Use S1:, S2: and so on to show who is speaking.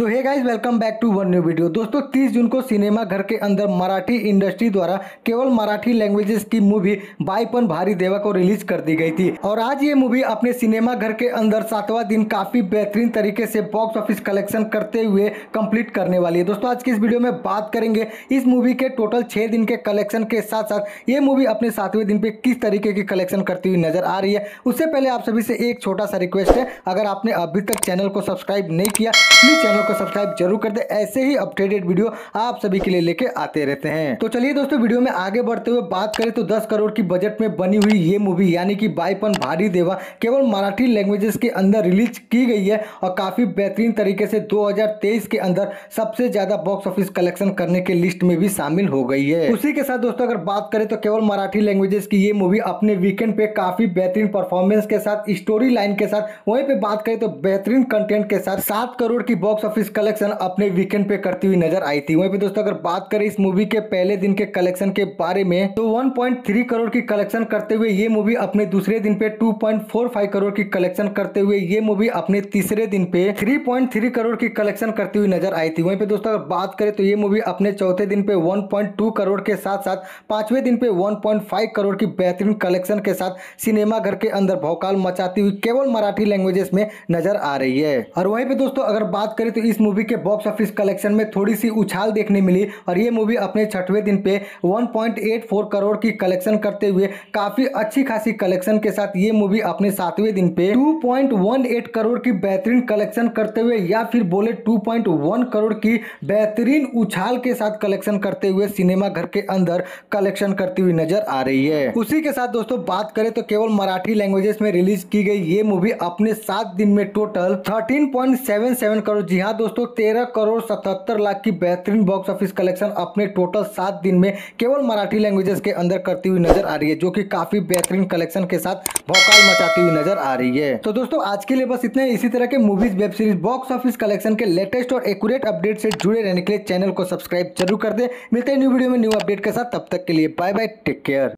S1: So hey guys welcome back to one new video दोस्तों 30 जून को cinema घर के अंदर मराठी इंडस्ट्री द्वारा केवल मराठी लैंग्वेजेस की मूवी बाईपन भारी देवा को रिलीज़ कर दी गई थी। और आज ये मूवी अपने सिनेमा घर के अंदर सातवां दिन काफ़ी बेहतरीन तरीके से बॉक्स ऑफ़िस कलेक्शन करते हुए कंप्लीट करने वाली है। दोस्तों, आज की इस वीडियो में बात करेंगे इस मूवी के टोटल छह दिन के कलेक्शन के साथ साथ ये मूवी अपने सातवें दिन पे किस तरीके की कलेक्शन करती हुई नज़र आ रही है। उससे पहले आप सभी से एक छोटा सा रिक्वेस्ट है, अगर आपने अभी तक चैनल को सब्सक्राइब नहीं किया प्लीज़ चैनल को सब्सक्राइब ज़रूर कर दे, ऐसे ही अपडेटेड वीडियो आप सभी के लिए लेके आते रहते हैं। तो चलिए दोस्तों वीडियो में आगे बढ़ते हुए बात करें तो 10 करोड़ की बजट में बनी हुई ये मूवी यानी कि बाईपन भारी देवा केवल मराठी लैंग्वेजेस के अंदर रिलीज़ की गई है और काफ़ी बेहतरीन तरीके से 2023 के अंदर सबसे ज़्यादा बॉक्स ऑफ़िस कलेक्शन करने के लिस्ट में भी शामिल हो गई है। उसी के साथ दोस्तों, अगर बात करें तो केवल मराठी लैंग्वेजेस की ये मूवी अपने वीकेंड पे काफ़ी बेहतरीन परफॉर्मेंस के साथ स्टोरी लाइन के साथ, वहीं पे बात करें तो बेहतरीन कंटेंट के साथ सात करोड़ की बॉक्स ऑफ़िस कलेक्शन अपने वीकेंड पे करती हुई नज़र आई थी। वहीं पे दोस्तों, अगर बात करें इस मूवी के पहले दिन के कलेक्शन के बारे में तो 1.3 करोड़ की कलेक्शन करते हुए ये मूवी अपने दूसरे दिन पे 2.45 करोड़ की कलेक्शन करते हुए ये मूवी अपने तीसरे दिन पे 3.3 करोड़ की कलेक्शन करती हुई नज़र आई थी। वहीं पे दोस्तों, अगर बात करें तो ये मूवी अपने चौथे दिन पे 1.2 करोड़ के साथ साथ पाँचवें दिन पे 1.5 करोड़ की बेहतरीन कलेक्शन के साथ सिनेमा घर के अंदर भौकाल मचाती हुई केवल मराठी लैंग्वेजेस में नज़र आ रही है। और वहीं पे दोस्तों, अगर बात करें तो इस मूवी के बॉक्स ऑफ़िस कलेक्शन में थोड़ी सी उछाल देखने मिली और ये मूवी अपने छठवें दिन पे 1.84 करोड़ की कलेक्शन करते हुए काफ़ी अच्छी खासी कलेक्शन के साथ ये मूवी अपने सातवें दिन पे 2.18 करोड़ की बेहतरीन कलेक्शन करते हुए या फिर बोले 2.1 करोड़ की बेहतरीन उछाल के साथ कलेक्शन करते हुए सिनेमा घर के अंदर कलेक्शन करती हुई नज़र आ रही है। उसी के साथ दोस्तों बात करें तो केवल मराठी लैंग्वेजेस में रिलीज़ की गई ये मूवी अपने सात दिन में टोटल 13.77 करोड़ जी हाँ दोस्तों 13 करोड़ 77 लाख की बेहतरीन बॉक्स ऑफ़िस कलेक्शन अपने टोटल सात दिन में केवल मराठी लैंग्वेजेस के अंदर करती हुई नज़र आ रही है, जो कि काफ़ी बेहतरीन कलेक्शन के साथ भौकाल मचाती हुई नज़र आ रही है। तो दोस्तों, आज के लिए बस इतने इसी तरह के movies web series box office collection के लेटेस्ट और एक्यूरेट अपडेट से जुड़े रहने के लिए चैनल को सब्सक्राइब ज़रूर कर दे। मिलते हैं न्यू वीडियो में न्यू अपडेट के साथ। तब तक के लिए बाय बाय टेक केयर